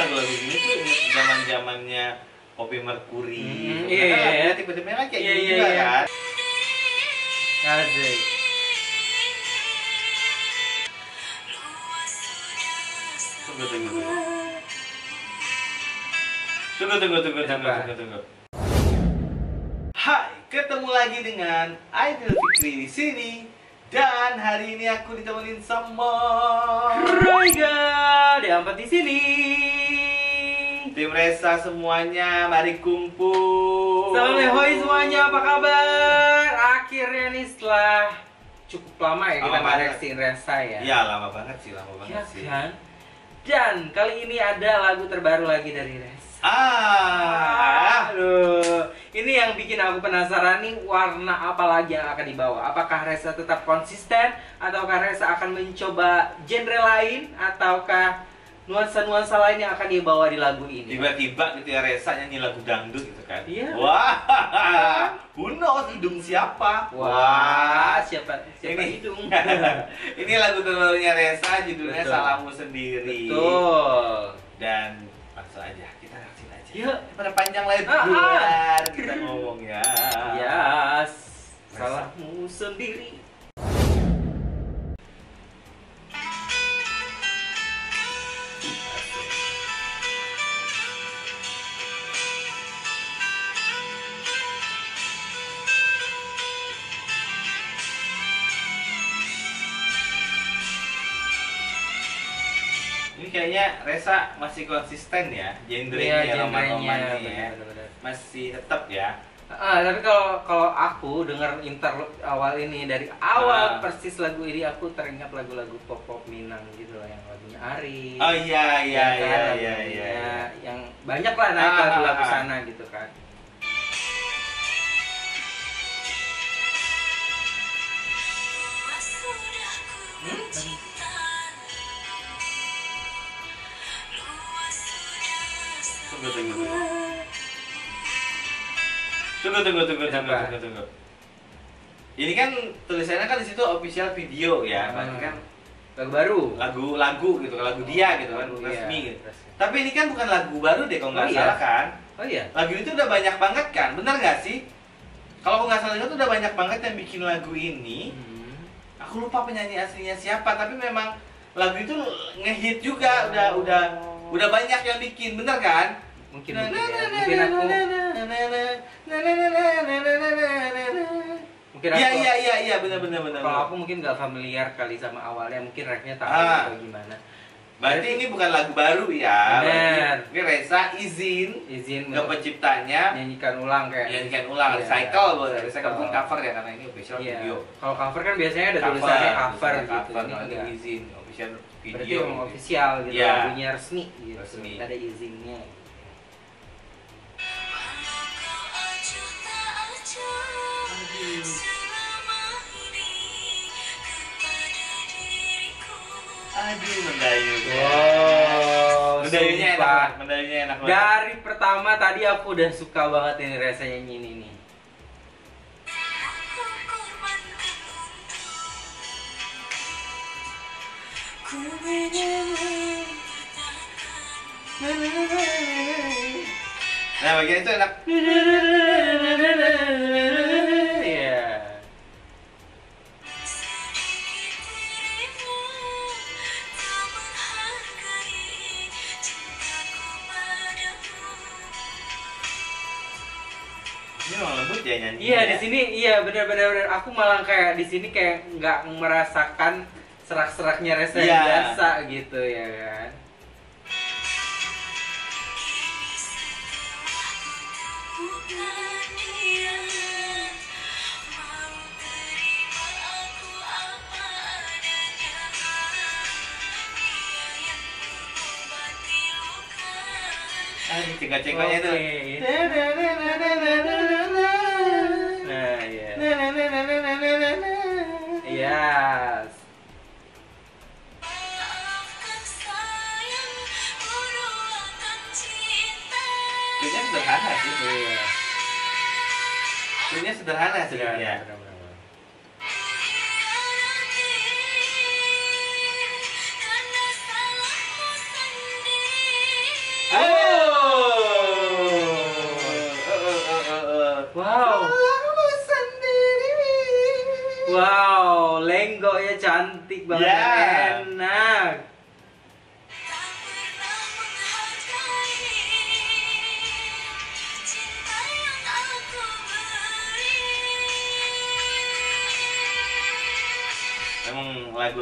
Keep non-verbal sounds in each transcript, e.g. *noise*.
lagu-lagu gini tuh zaman zamannya kopi merkuri Hmm, Gitu. iya, Karena iya, iya. tipe-tipe kan kayak Iya, gitu iya, juga iya. kan Asik. tunggu tunggu tunggu tunggu tunggu tunggu tunggu tunggu tunggu Hai, ketemu lagi dengan Aidil Fikri di sini dan hari ini aku ditemenin sama Royga diampat di sini. Tim Resa semuanya, mari kumpul. Salam hoi semuanya, apa kabar? Akhirnya nih setelah cukup lama ya kita Lama banget. ngereaksiin Resa ya. Iya lama banget sih, lama banget Ya sih. kan? Dan kali ini ada lagu terbaru lagi dari Resa. Ah, Aduh, ini yang bikin aku penasaran nih warna apa lagi yang akan dibawa. Apakah Reza tetap konsisten ataukah Reza akan mencoba genre lain ataukah nuansa-nuansa lain yang akan dibawa di lagu ini? tiba-tiba gitu ya Resa nyanyi lagu dangdut gitu kan. Iya. Wah, *laughs* who knows hidung siapa? Wah, siapa siapa Ini- hidung? *laughs* Ini lagu terbarunya Resa judulnya Betul. Salahmu Sendiri. Betul. Dan langsung aja kita reaksiin aja. Yuk. Pada panjang lebar Ah, ah. kita ngomong ya. Yes. Salahmu sendiri. Kayaknya Resa masih konsisten ya, genrenya Iya, roman-roman ya. Masih tetap ya. Ah, tapi kalau kalau aku denger interlude awal ini dari awal Ah. persis lagu ini aku teringat lagu-lagu pop pop Minang gitu loh yang lagunya Ari. Oh iya iya ya kan, iya iya iya. Yang banyak lah naik Ah, lagu-lagu ah, ah. sana gitu kan. Tunggu tunggu tunggu. Tunggu tunggu tunggu tunggu tunggu tunggu. Ini kan tulisannya kan di situ official video ya, Hmm. berarti kan Lagu baru. lagu-lagu gitu, lagu dia gitu kan, Lagu, resmi iya. gitu. Tapi ini kan bukan lagu baru deh kalau nggak Oh, iya? salah kan. Oh iya. Lagu itu udah banyak banget kan, bener nggak sih? Kalau aku nggak salah itu udah banyak banget yang bikin lagu ini. Hmm. Aku lupa penyanyi aslinya siapa, tapi memang lagu itu ngehit juga, udah udah udah banyak yang bikin, bener kan? Mungkin mungkin ya. Mungkin aku mungkin Iya aku iya iya iya benar benar benar. kalau aku mungkin nggak familiar kali sama awalnya mungkin refnya tahu Ah. atau gimana. Berarti ini bukan lagu baru ya. Ini Reza izin Izin ke penciptanya nyanyikan ulang kayak nyanyikan ulang Iya. recycle boleh recycle bukan cover ya karena ini official Iya. video. Kalau cover kan biasanya ada tulisannya cover tulisannya gitu. cover, Ini izin official video. Berarti emang official gitu, Iya. lagunya resmi gitu. Resmi. Ada izinnya. Aduh mendayu. Wow, Mendayunya enak, sumpah. banget, mendayunya enak banget. Dari pertama tadi aku udah suka banget ini Reza nyanyi ini nih. Nah bagian itu enak. *laughs* ya nyanyi. Iya di sini iya benar-benar benar. Aku malah kayak di sini kayak nggak merasakan serak-seraknya yang Iya. biasa gitu ya kan. Ah, cengkok-cengkoknya itu. Oke. sederhana sih. Iya. Ya. Wow. lenggok ya cantik banget. Yeah. Enak.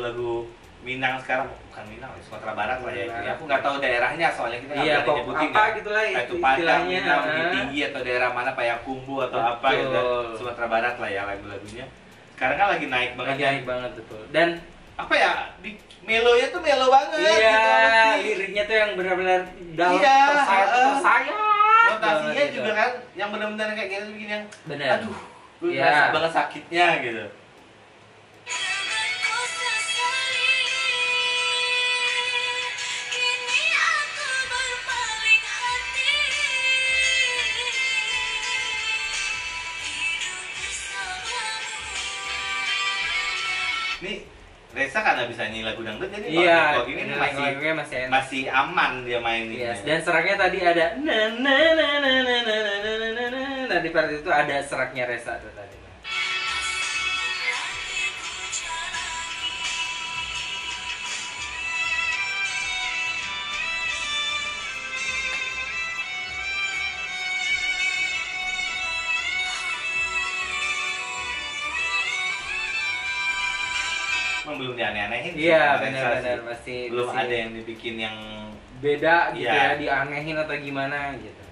Lagu-lagu Minang sekarang bukan Minang, Sumatera Barat lah ya. Barat. aku nggak tahu daerahnya soalnya kita nggak Iya, pop- nyebutin apa ya. gitu lah itu Padang, Minang, Bukit ah. Tinggi atau daerah mana Payakumbu atau apa gitu. Betul. Sumatera Barat lah ya lagu-lagunya. Sekarang kan lagi naik banget Lagi ya. naik banget betul. Dan Apa ya? Di, melonya tuh melo banget. iya, gitu. liriknya tuh yang benar-benar dalam Iya, tersayat, heeh. tersayat Notasinya gitu. juga kan yang benar-benar kayak gitu bikin yang Bener. aduh, gue ngerasa banget sakitnya gitu. Reza karena bisa nyanyi lagu dangdut jadi Iya, kalau nih masih masih enak. masih aman dia mainnya. Yes, dan seraknya tadi ada na na na na na na na na na. Nah, di part itu ada seraknya Resa tuh tadi. Emang belum dianeh-anehin Iya, benar-benar sih. masih belum masih ada yang dibikin yang beda gitu Iya. ya, dianehin atau gimana gitu.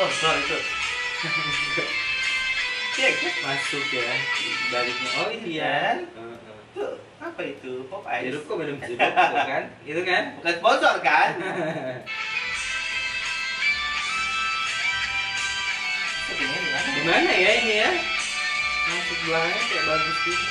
oh sorry *laughs* itu. Kan? Masuk ya baliknya. Oh Iya. iya. Tuh, apa itu? Pop Ice. Jeruk kok belum *laughs* jeruk kan? Itu kan? Bukan sponsor kan? *laughs* Sepertinya di mana? Di mana ya ini ya? Masuk belakangnya kayak bagus gitu.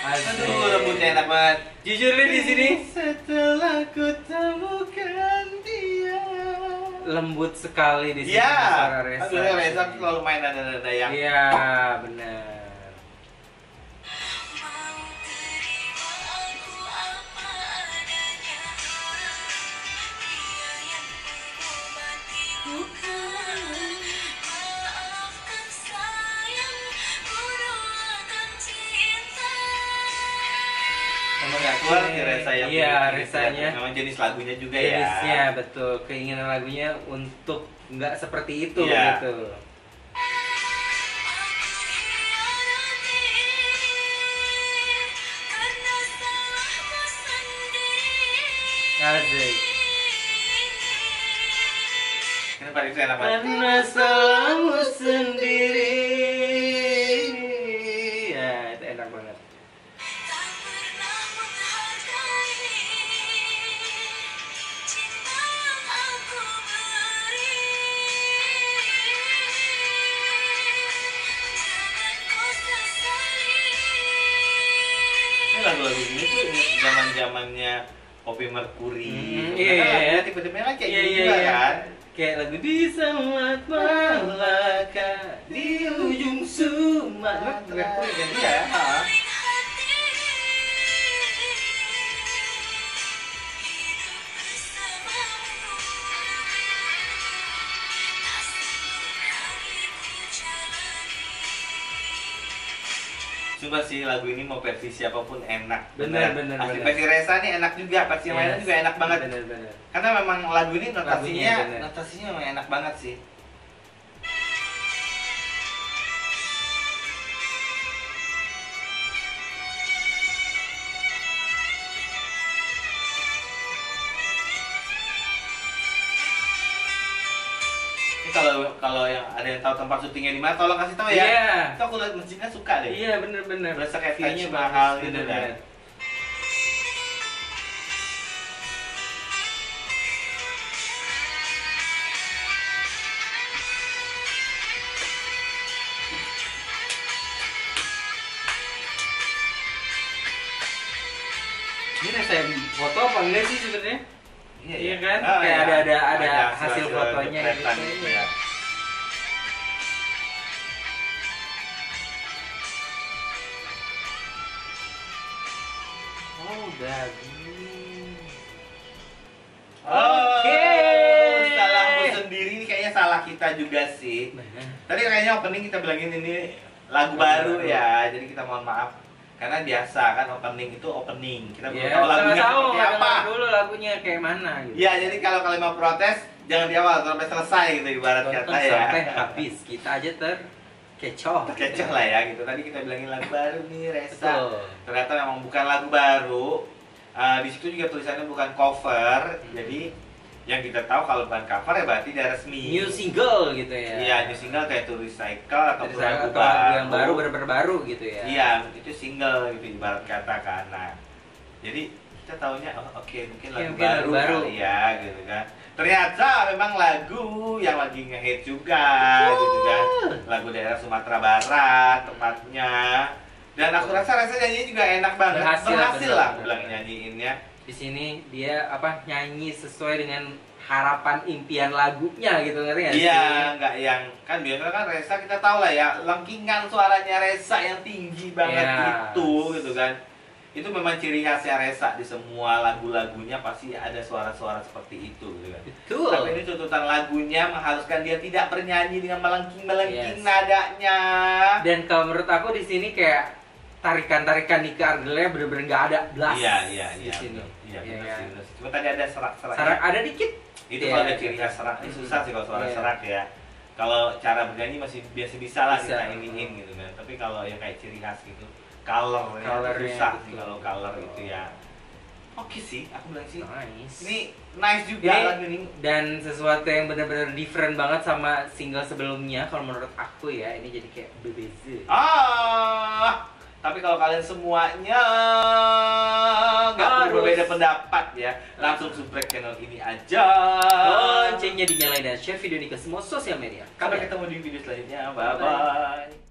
Asik. Aduh, rambutnya enak banget. Jujur nih di sini Setelah ku temukan. Lembut sekali di sini Iya. Aduh, Reza selalu main nada-nada yang Iya, benar. Yang Iya, lagu. Memang jenis lagunya juga Jenisnya ya. betul. Keinginan lagunya untuk nggak seperti itu Iya. gitu. Asik. Kenapa itu enak banget? Karena salahmu sendiri. Zamannya Poppy Mercury. Hmm, Gitu. iya, Kan iya. Tipe-tipe kan kayak Iya, gitu iya, juga iya. kan. Kayak lagu di Samat Malaka di ujung Sumatera. Mercury kan? Iya. Coba sih lagu ini mau versi siapa pun enak. Bener, bener, Asli bener. versi Reza nih enak juga, versi yang lainnya Yes. juga enak banget. Bener, bener. Karena memang lagu ini notasinya, Lagunya, bener. notasinya memang enak banget sih. Tahu tempat syutingnya di mana, tolong kasih tahu ya. Iya. Itu aku lihat masjidnya suka deh. Iya, bener-bener. Berasa kayak View-nya Mahal gitu kan. Ini saya foto apa enggak sih sebenarnya? Iya kan? Ah, Kayak iya. ada- ada- ada hasil hasil-hasil fotonya gitu ya. Oh, bagus. Oke. Oke. Salahmu sendiri ini kayaknya salah kita juga sih. Tadi kayaknya opening kita bilangin ini lagu baru ya, jadi kita mohon maaf karena biasa kan opening itu opening kita belum Ya, tahu lagunya tahu seperti apa. dulu lagunya kayak mana gitu. Ya jadi kalau kalian mau protes jangan di awal sampai selesai gitu ibarat Tonton kata ya. sampai *laughs* habis. Kita aja terkecoh. Terkecoh lah ya gitu. Tadi kita bilangin lagu baru nih Resa. Betul. Ternyata memang bukan lagu baru. Eh, di situ juga tulisannya bukan cover. Jadi yang kita tahu kalau bukan cover ya berarti dia resmi. New single gitu ya. Iya, new single kayak itu recycle atau lagu lagu yang baru bener-bener baru gitu ya. Iya, itu single gitu ibarat kata. Nah, jadi kita taunya oh, oke mungkin Oke, lagu mungkin lagu baru, baru. kali ya gitu kan. Ternyata memang lagu yang lagi ngehit juga gitu kan. Lagu daerah Sumatera Barat tepatnya. Dan aku rasa rasa nyanyinya juga enak banget. Berhasil, Berhasil lah bener, bilang nyanyiinnya. Di sini dia apa nyanyi sesuai dengan harapan impian lagunya gitu ngerti sih? Iya, nggak yang kan biasanya kan Resa kita tahu lah ya, lengkingan suaranya Resa yang tinggi banget Iya. itu gitu kan. Itu memang ciri khasnya Resa di semua lagu-lagunya pasti ada suara-suara seperti itu gitu kan. Betul. Tapi ini tuntutan lagunya mengharuskan dia tidak bernyanyi dengan melengking-melengking Yes. nadanya. Dan kalau menurut aku di sini kayak tarikan-tarikan Nika Ardelia bener-bener nggak ada blast Iya, iya, di iya. sini. Iya, Iya sih. Cuma tadi ada serak-serak. Sarak ada dikit. Itu Iya. kalau ada ciri khas serak, ini susah sih kalau suara Iya. serak ya. Kalau cara bernyanyi masih biasa bisa lah Bisa. kita iniin gitu kan. Tapi kalau yang kayak ciri khas gitu, color ya, Colornya susah gitu. sih kalau color itu ya. Oke sih, aku bilang sih. Nice. Ini nice juga Ini- lagu ini. dan sesuatu yang benar-benar different banget sama single sebelumnya kalau menurut aku ya ini jadi kayak berbeza Ah, tapi kalau kalian semuanya nggak perlu berbeda pendapat ya, langsung subscribe channel ini aja. loncengnya dinyalain dan share video ini ke semua sosial media Sampai Kalian- ketemu di video selanjutnya. Bye bye.